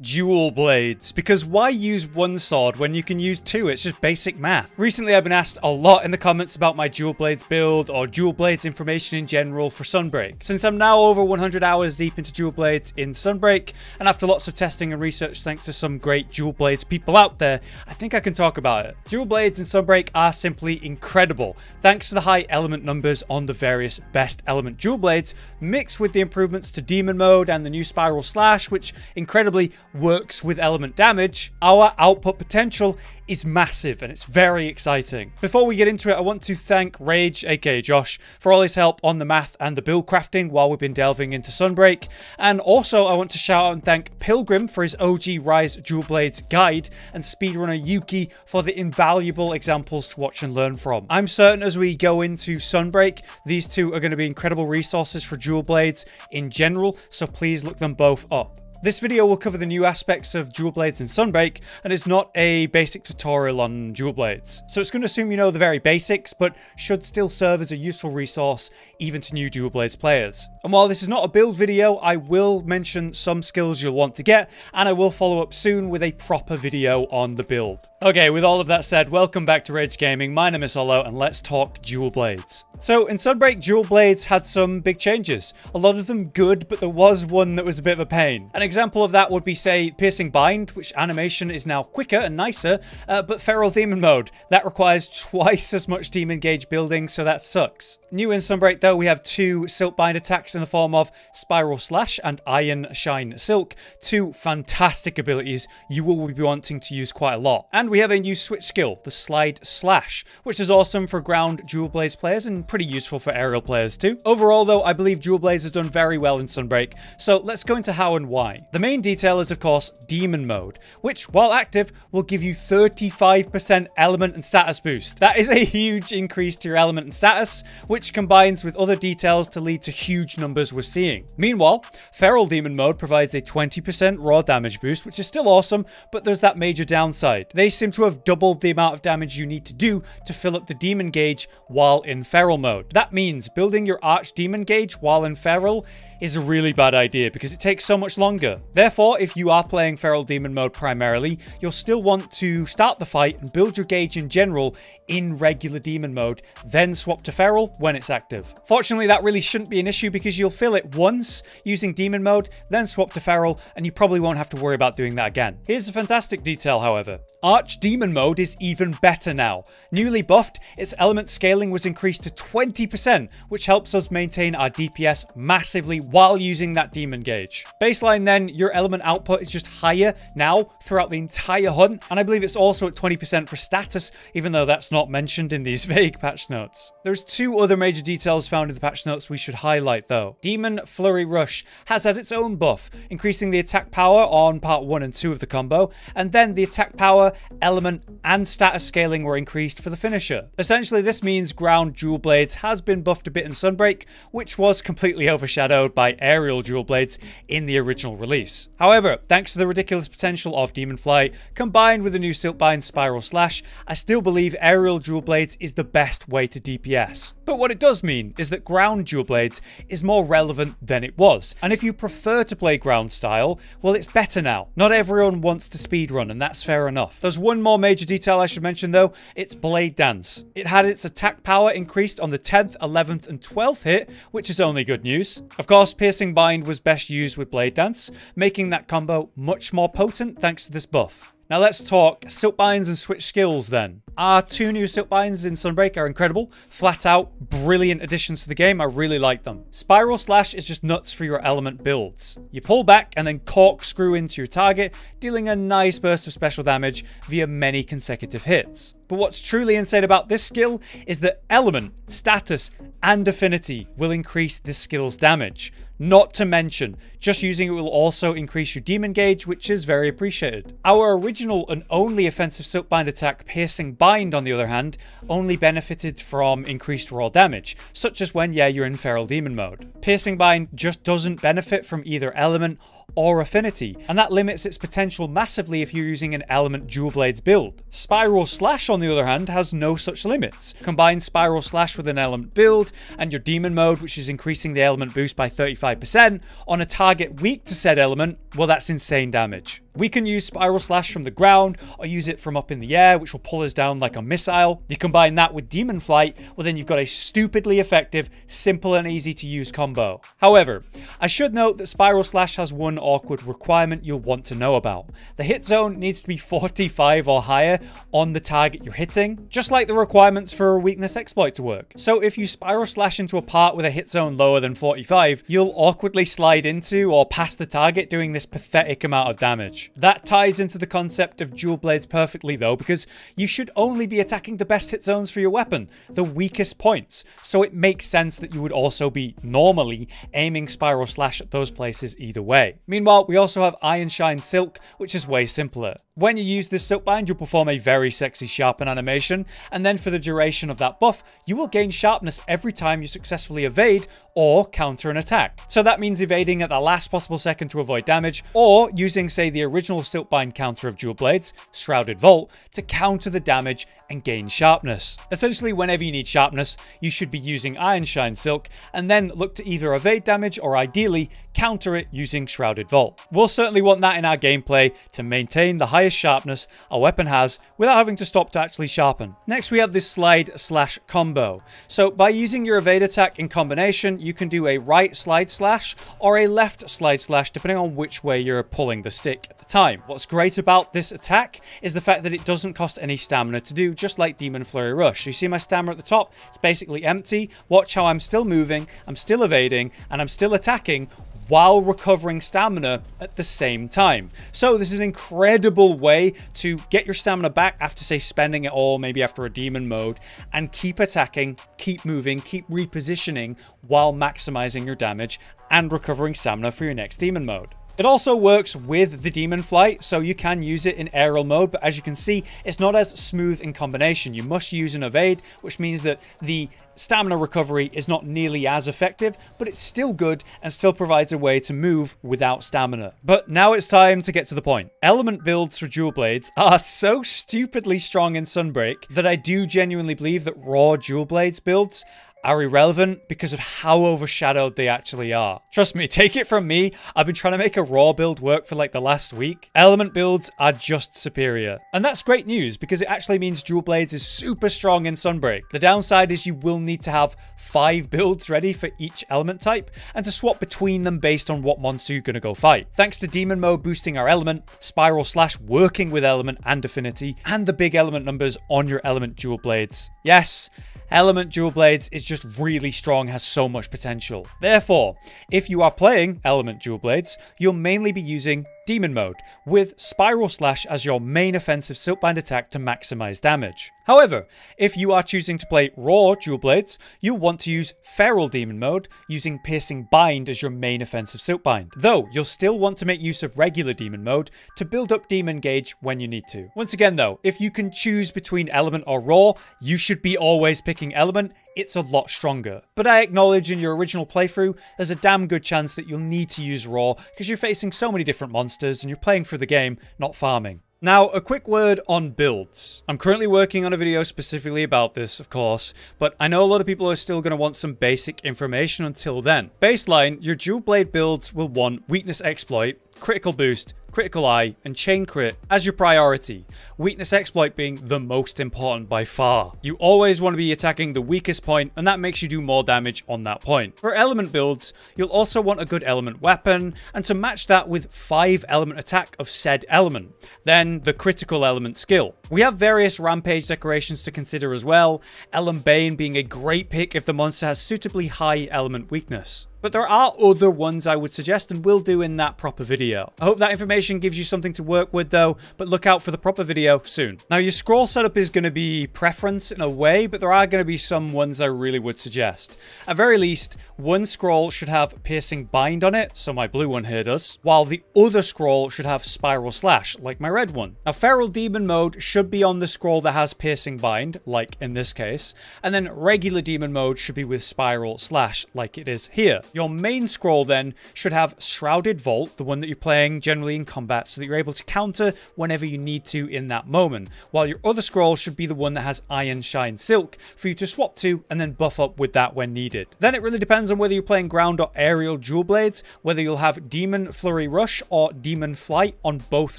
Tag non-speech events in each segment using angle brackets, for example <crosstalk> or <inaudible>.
dual blades, because why use one sword when you can use two? It's just basic math. Recently, I've been asked a lot in the comments about my dual blades build or dual blades information in general for Sunbreak. Since I'm now over 100 hours deep into dual blades in Sunbreak, and after lots of testing and research thanks to some great dual blades people out there, I think I can talk about it. Dual blades in Sunbreak are simply incredible, thanks to the high element numbers on the various best element dual blades, mixed with the improvements to demon mode and the new spiral slash, which incredibly works with element damage, our output potential is massive and it's very exciting. Before we get into it, I want to thank Rage, aka Josh, for all his help on the math and the build crafting while we've been delving into Sunbreak. And also, I want to shout out and thank Pilgrim for his OG Rise Dual Blades guide and speedrunner Yuki for the invaluable examples to watch and learn from. I'm certain as we go into Sunbreak, these two are going to be incredible resources for Dual Blades in general, so please look them both up. This video will cover the new aspects of dual blades in Sunbreak, and it's not a basic tutorial on dual blades. So it's going to assume you know the very basics, but should still serve as a useful resource even to new dual blades players. And while this is not a build video, I will mention some skills you'll want to get, and I will follow up soon with a proper video on the build. Okay, with all of that said, welcome back to Rage Gaming, my name is Hollow, and let's talk dual blades. So in Sunbreak, dual blades had some big changes. A lot of them good, but there was one that was a bit of a pain. An example of that would be, say, Piercing Bind, which animation is now quicker and nicer, uh, but Feral Demon Mode. That requires <laughs> twice as much Demon Gauge building, so that sucks. New in Sunbreak, though, we have two Silk Bind attacks in the form of Spiral Slash and Iron Shine Silk, two fantastic abilities you will be wanting to use quite a lot. And we have a new switch skill, the Slide Slash, which is awesome for ground dual Blades players and pretty useful for aerial players too. Overall though, I believe Dual Blades has done very well in Sunbreak, so let's go into how and why. The main detail is of course Demon Mode, which while active will give you 35% element and status boost. That is a huge increase to your element and status, which combines with other details to lead to huge numbers we're seeing. Meanwhile, Feral Demon Mode provides a 20% raw damage boost, which is still awesome, but there's that major downside. They seem to have doubled the amount of damage you need to do to fill up the demon gauge while in Feral mode. That means building your Arch Demon gauge while in Feral is a really bad idea because it takes so much longer. Therefore, if you are playing Feral Demon mode primarily, you'll still want to start the fight and build your gauge in general in regular Demon mode, then swap to Feral when it's active. Fortunately, that really shouldn't be an issue because you'll fill it once using Demon mode, then swap to Feral, and you probably won't have to worry about doing that again. Here's a fantastic detail, however. Archdemon mode is even better now. Newly buffed, its element scaling was increased to 20%, which helps us maintain our DPS massively while using that demon gauge. Baseline then, your element output is just higher now throughout the entire hunt, and I believe it's also at 20% for status, even though that's not mentioned in these <laughs> vague patch notes. There's two other major details found in the patch notes we should highlight though. Demon Flurry Rush has had its own buff, increasing the attack power on part 1 and 2 of the combo, and then the attack power, element, and status scaling were increased for the finisher. Essentially, this means ground dual blades has been buffed a bit in Sunbreak, which was completely overshadowed by aerial dual blades in the original release. However, thanks to the ridiculous potential of Demon Flight, combined with the new Silkbind Spiral Slash, I still believe aerial dual blades is the best way to DPS. But what it does mean is that ground dual blades is more relevant than it was. And if you prefer to play ground style, well, it's better now. Not everyone wants to speedrun, and that's fair enough. There's one more major detail I should mention though, it's Blade Dance. It had its attack power increased on the 10th, 11th, and 12th hit, which is only good news. Of course, Piercing Bind was best used with Blade Dance, making that combo much more potent thanks to this buff. Now let's talk silk binds and switch skills then. Our two new silk binds in Sunbreak are incredible. Flat out, brilliant additions to the game. I really like them. Spiral Slash is just nuts for your element builds. You pull back and then corkscrew into your target, dealing a nice burst of special damage via many consecutive hits. But what's truly insane about this skill is that element, status, and affinity will increase this skill's damage. Not to mention, just using it will also increase your demon gauge, which is very appreciated. Our original and only offensive Silkbind attack, Piercing Bind, on the other hand, only benefited from increased raw damage, such as when, yeah, you're in Feral Demon mode. Piercing Bind just doesn't benefit from either element or affinity, and that limits its potential massively if you're using an element dual blades build. Spiral Slash, on the other hand, has no such limits. Combine Spiral Slash with an element build, and your Demon mode, which is increasing the element boost by 35%, on a target weak to said element, well that's insane damage. We can use Spiral Slash from the ground or use it from up in the air, which will pull us down like a missile. You combine that with Demon Flight, well then you've got a stupidly effective, simple and easy to use combo. However, I should note that Spiral Slash has one awkward requirement you'll want to know about. The hit zone needs to be <laughs> 45 or higher on the target you're hitting, just like the requirements for a weakness exploit to work. So if you Spiral Slash into a part with a hit zone lower than 45, you'll awkwardly slide into or past the target doing this pathetic amount of damage. That ties into the concept of dual blades perfectly though, because you should only be attacking the best hit zones for your weapon, the weakest points. So it makes sense that you would also be normally aiming Spiral Slash at those places either way. Meanwhile, we also have Iron Shine Silk, which is way simpler. When you use this Silk Bind, you'll perform a very sexy sharpen animation, and then for the duration of that buff, you will gain sharpness every time you successfully evade or counter an attack. So that means evading at the last possible second to avoid damage, or using, say, the original Silkbind counter of Dual Blades, Shrouded Vault, to counter the damage and gain sharpness. Essentially, whenever you need sharpness, you should be using Iron Shine Silk, and then look to either evade damage or ideally counter it using Shrouded Vault. We'll certainly want that in our gameplay to maintain the highest sharpness a weapon has without having to stop to actually sharpen. Next we have this slide slash combo. So by using your evade attack in combination, you can do a right slide slash or a left slide slash depending on which way you're pulling the stick the time. What's great about this attack is the fact that it doesn't cost any stamina to do, just like Demon Flurry Rush. So you see my stamina at the top, it's basically empty. Watch how I'm still moving, I'm still evading, and I'm still attacking while recovering stamina at the same time. So this is an incredible way to get your stamina back after say spending it all maybe after a demon mode and keep attacking, keep moving, keep repositioning while maximizing your damage and recovering stamina for your next demon mode. It also works with the Demon Flight, so you can use it in aerial mode, but as you can see, it's not as smooth in combination. You must use an evade, which means that the stamina recovery is not nearly as effective, but it's still good and still provides a way to move without stamina. But now it's time to get to the point. Element builds for dual blades are so stupidly strong in Sunbreak that I do genuinely believe that raw dual blades builds are irrelevant because of how overshadowed they actually are. Trust me, <laughs> take it from me, I've been trying to make a raw build work for like the last week. Element builds are just superior. And that's great news because it actually means Dual Blades is super strong in Sunbreak. The downside is you will need to have five <laughs> builds ready for each element type and to swap between them based on what monster you're going to go fight. Thanks to Demon Mode boosting our element, Spiral Slash working with element and affinity, and the big element numbers on your element Dual Blades. Yes, Element Dual Blades is just really strong, has so much potential. Therefore, if you are playing Element Dual Blades, you'll mainly be using Demon Mode, with Spiral Slash as your main offensive Silkbind attack to maximize damage. However, if you are choosing to play Raw Dual Blades, you'll want to use Feral Demon Mode, using Piercing Bind as your main offensive Silkbind. Though, you'll still want to make use of regular Demon Mode to build up Demon Gauge when you need to. Once again though, if you can choose between Element or Raw, you should be always picking Element it's a lot stronger. But I acknowledge in your original playthrough, there's a damn good chance that you'll need to use Raw because you're facing so many different monsters and you're playing for the game, not farming. Now, a quick word on builds. I'm currently working on a video specifically about this, of course, but I know a lot of people are still going to want some basic information until then. Baseline, your dual blade builds will want weakness exploit, critical boost, critical eye, and chain crit as your priority, weakness exploit being the most important by far. You always want to be attacking the weakest point, and that makes you do more damage on that point. For element builds, you'll also want a good element weapon, and to match that with 5 element attack of said element, then the critical element skill. We have various rampage decorations to consider as well, Elembane being a great pick if the monster has suitably high element weakness. But there are other ones I would suggest and will do in that proper video. I hope that information gives you something to work with though, but look out for the proper video soon. Now your scroll setup is going to be preference in a way, but there are going to be some ones I really would suggest. At very least, one scroll should have piercing bind on it, so my blue one here does, while the other scroll should have spiral slash, like my red one. Now feral demon mode should be on the scroll that has piercing bind, like in this case, and then regular demon mode should be with spiral slash, like it is here. Your main scroll then should have Shrouded Vault, the one that you're playing generally in combat, so that you're able to counter whenever you need to in that moment, while your other scroll should be the one that has Iron Shine Silk for you to swap to and then buff up with that when needed. Then it really depends on whether you're playing ground or aerial dual blades, whether you'll have Demon Flurry Rush or Demon Flight on both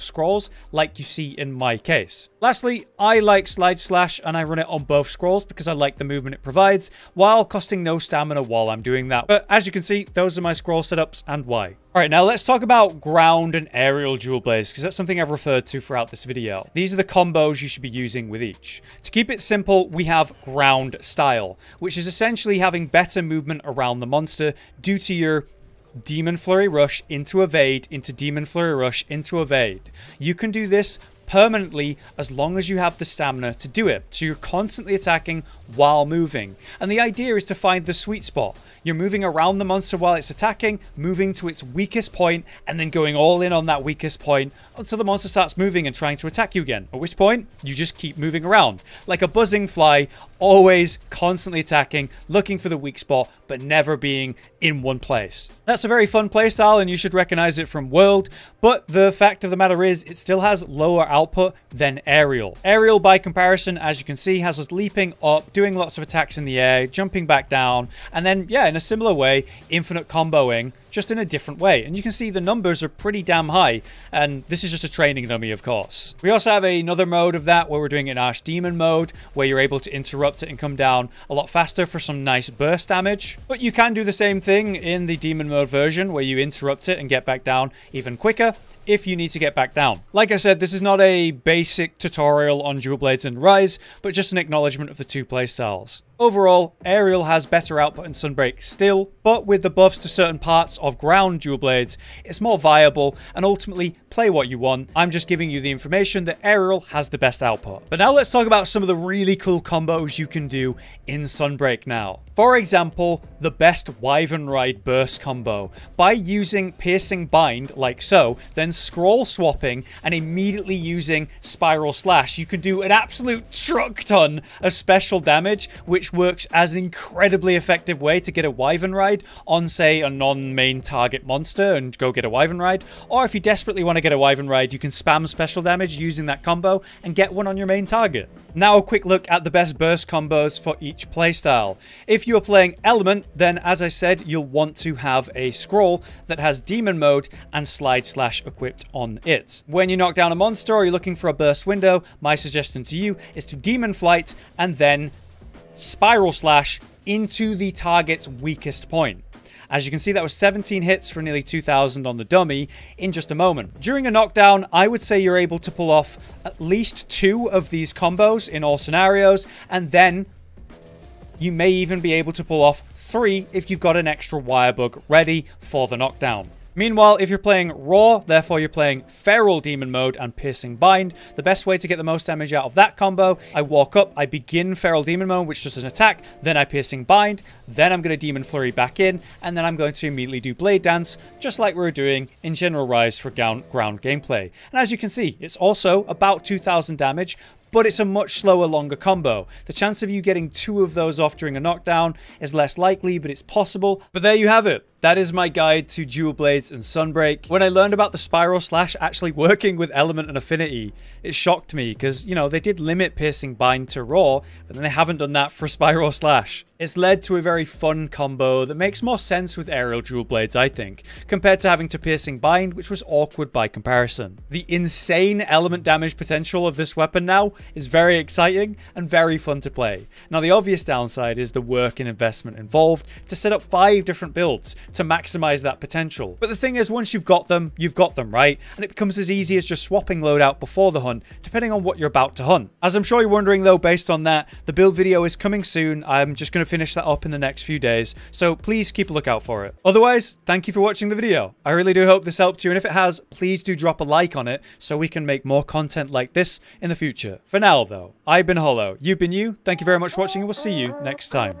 scrolls, like you see in my case. Lastly, I like Slide Slash and I run it on both scrolls because I like the movement it provides, while costing no stamina while I'm doing that. But as you can see, those are my scroll setups and why. Alright, now let's talk about ground and aerial dual blades, because that's something I've referred to throughout this video. These are the combos you should be using with each. To keep it simple, we have ground style, which is essentially having better movement around the monster due to your Demon Flurry Rush into Evade, into Demon Flurry Rush, into Evade. You can do this permanently as long as you have the stamina to do it. So you're constantly attacking while moving. And the idea is to find the sweet spot. You're moving around the monster while it's attacking, moving to its weakest point, and then going all in on that weakest point until the monster starts moving and trying to attack you again. At which point, you just keep moving around. Like a buzzing fly, always constantly attacking, looking for the weak spot, but never being in one place. That's a very fun playstyle and you should recognize it from World, but the fact of the matter is it still has lower output than Aerial. Aerial, by comparison, as you can see, has us leaping up, doing lots of attacks in the air, jumping back down, and then, yeah, in a similar way, infinite comboing, just in a different way. And you can see the numbers are pretty damn high, and this is just a training dummy, of course. We also have another mode of that where we're doing an Archdemon mode, where you're able to interrupt it and come down a lot faster for some nice burst damage. But you can do the same thing in the Demon mode version, where you interrupt it and get back down even quicker if you need to get back down. Like I said, this is not a basic tutorial on dual blades and Rise, but just an acknowledgement of the two playstyles. Overall, Aerial has better output in Sunbreak still, but with the buffs to certain parts of ground dual blades, it's more viable and ultimately play what you want. I'm just giving you the information that Aerial has the best output. But now let's talk about some of the really cool combos you can do in Sunbreak now. For example, the best Wyvern Ride burst combo. By using Piercing Bind like so, then scroll swapping and immediately using Spiral Slash, you can do an absolute truck ton of special damage, which works as an incredibly effective way to get a Wyvern Ride on, say, a non-main target monster and go get a Wyvern Ride. Or if you desperately want to get a Wyvern Ride, you can spam special damage using that combo and get one on your main target. Now a quick look at the best burst combos for each playstyle. If you're playing Element, then as I said, you'll want to have a scroll that has Demon Mode and Slide Slash equipped on it. When you knock down a monster or you're looking for a burst window, my suggestion to you is to Demon Flight and then Spiral Slash into the target's weakest point. As you can see, that was 17 hits for nearly 2,000 on the dummy in just a moment. During a knockdown, I would say you're able to pull off at least two of these combos in all scenarios, and then you may even be able to pull off three if you've got an extra wire bug ready for the knockdown. Meanwhile, if you're playing Raw, therefore you're playing Feral Demon mode and Piercing Bind, the best way to get the most damage out of that combo, I walk up, I begin Feral Demon mode, which is an attack, then I Piercing Bind, then I'm going to Demon Flurry back in, and then I'm going to immediately do Blade Dance, just like we were doing in General Rise for ground gameplay. And as you can see, it's also about 2000 damage, but it's a much slower, longer combo. The chance of you getting two of those off during a knockdown is less likely, but it's possible. But there you have it. That is my guide to dual blades and sunbreak. When I learned about the spiral slash actually working with element and affinity, it shocked me because, you know, they did limit piercing bind to raw, but then they haven't done that for spiral slash. It's led to a very fun combo that makes more sense with aerial dual blades, I think, compared to having to piercing bind, which was awkward by comparison. The insane element damage potential of this weapon now is very exciting and very fun to play. Now the obvious downside is the work and investment involved to set up five different builds to maximize that potential. But the thing is, once you've got them, you've got them, right? And it becomes as easy as just swapping loadout before the hunt, depending on what you're about to hunt. As I'm sure you're wondering though, based on that, the build video is coming soon. I'm just going to finish that up in the next few days, so please keep a lookout for it. Otherwise, thank you for watching the video. I really do hope this helped you, and if it has, please do drop a like on it so we can make more content like this in the future. For now, though, I've been Hollow, you've been you, thank you very much for watching, and we'll see you next time.